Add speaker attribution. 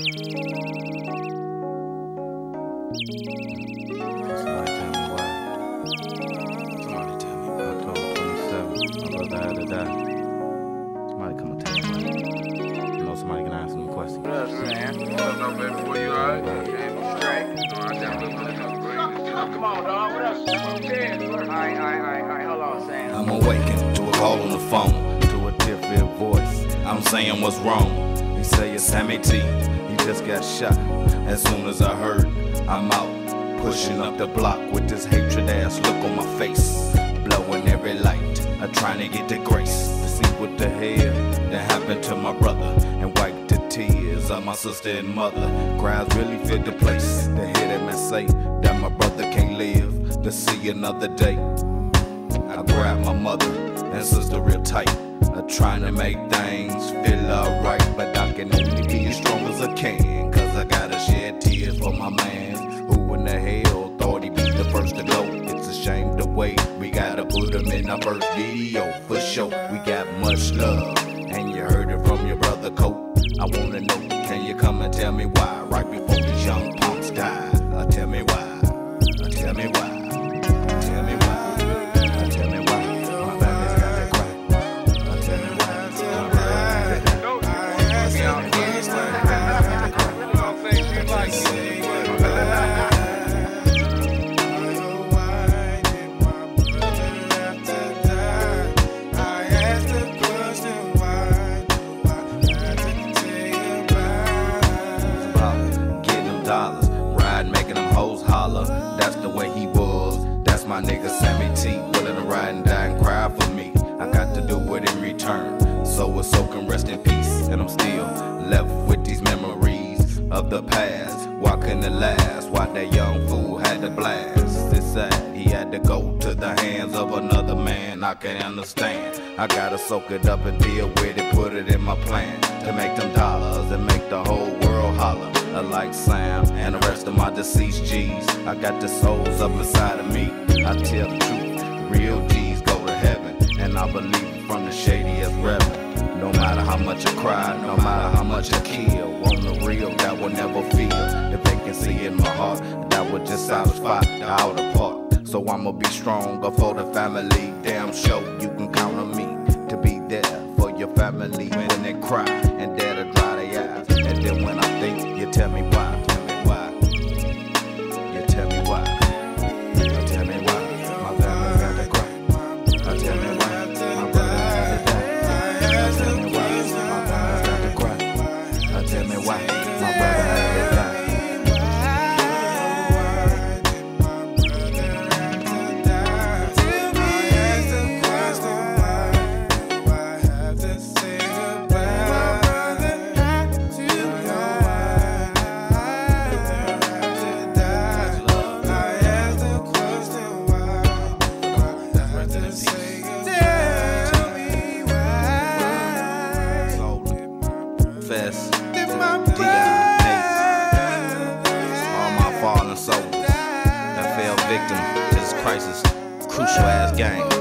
Speaker 1: Somebody. Somebody tell me why. October 27th, my brother had to die. Somebody come and tell me know somebody can answer a question.
Speaker 2: No, I.
Speaker 3: I'm awakened to a call on the phone.
Speaker 1: To a different voice.
Speaker 3: I'm saying what's wrong.
Speaker 1: He say it's
Speaker 3: Sammy T.
Speaker 1: just got shot.
Speaker 3: As soon as I heard, I'm out. Pushing up the block with this hatred ass look on my face. Blowing every light. I'm trying to get to grace.
Speaker 1: To see what the hell
Speaker 3: That happened to my brother. And wipe the tears of my sister and mother.
Speaker 1: Cries really fit the place. To hear them and say
Speaker 3: That my brother can't live to see another day. I grabbed my mother and sister real tight. I'm trying to make things feel alright, but wait. We gotta put him in our first video for sure. We got much love, and you heard it from your brother Cope. I wanna know, can you come and tell me why? Right before That's the way he was. That's my nigga Sammy T. Willing to ride and die and cry for me. I got to do it in return. So it's so can rest in peace. And I'm still left with these memories of the past. Why couldn't it last? Why that young fool had to blast? It's sad. He had to go to the hands of another man. I can understand. I gotta soak it up and deal with it. Put it in my plan to make them dollars and make the whole world holler. I like Sam and the rest of my deceased G's. I got the souls up inside of me. I tell the truth. Real G's go to heaven. And I believe from the shadiest reverend. No matter how much I cry, no matter how much I kill, on the real that will never feel. The vacancy in my heart, that would just satisfy the outer part. So I'ma be stronger for the family. Damn sure you can All my fallen souls that fell victim to this crisis, crucial ass game.